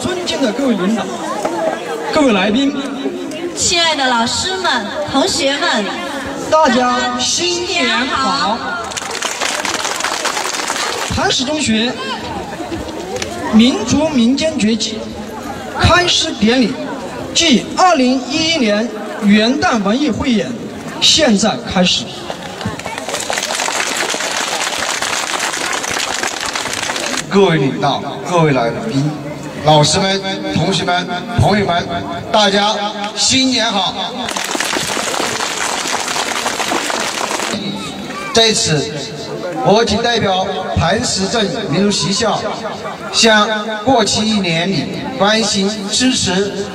尊敬的各位领导，各位来宾，亲爱的老师们、同学们，大家新年好！磐石中学民族民间崛起开师典礼暨二零一一年元旦文艺汇演现在开始。各位领导、各位来宾、老师们、同学们、朋友们，大家新年好！在此，我谨代表磐石镇民族学校，向过去一年里关心支持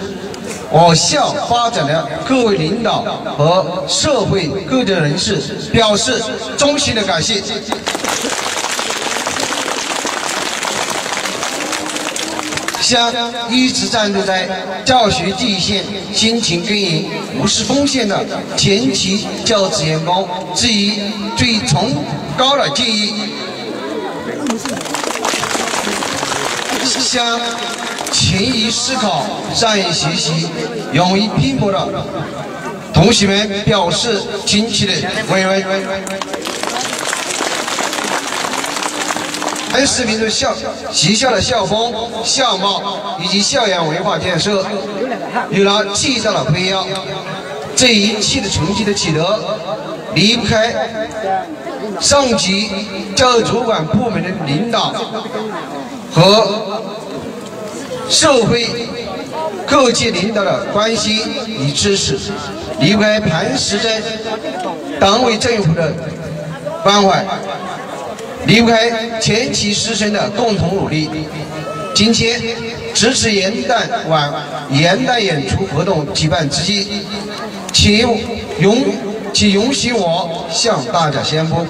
我校发展的各位领导和社会各界人士表示衷心的感谢。向一直战斗在教学第一线、辛勤耕耘、无私奉献的全体教职员工致以最崇高的敬意。向勤于思考、善于学习、勇于拼搏的同学们表示亲切的慰问。磐石民族校学校的校风、校貌以及校园文化建设有了巨大的培养，这一切的成绩的取得，离不开上级教育主管部门的领导和社会各界领导的关心与支持，离不开磐石镇党委政府的关怀。离不开全体师生的共同努力。今天值此元旦晚元旦演出活动举办之际，请容请允许我向大家宣布，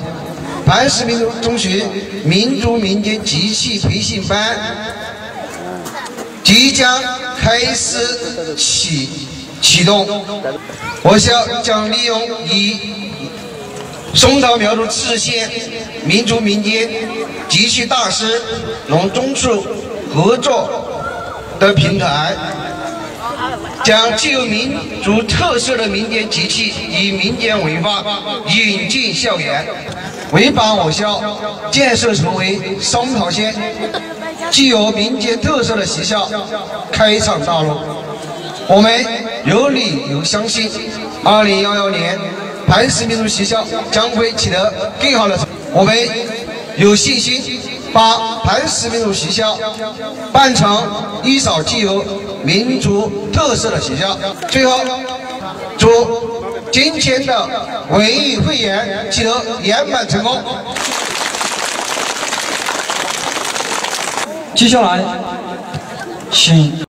磐石民族中学民族民间集器培训班即将开始启启动。我校将利用以松桃苗族自治县民族民间集器大师龙中处合作的平台，将具有民族特色的民间集器与民间文化引进校园，为把我校建设成为松桃县具有民间特色的学校开创道路。我们有理由相信，二零幺幺年。磐石民族学校将会取得更好的成绩，我们有信心把磐石民族学校办成一所具有民族特色的学校。最后，祝今天的文艺汇演取得圆满成功。接下来，请。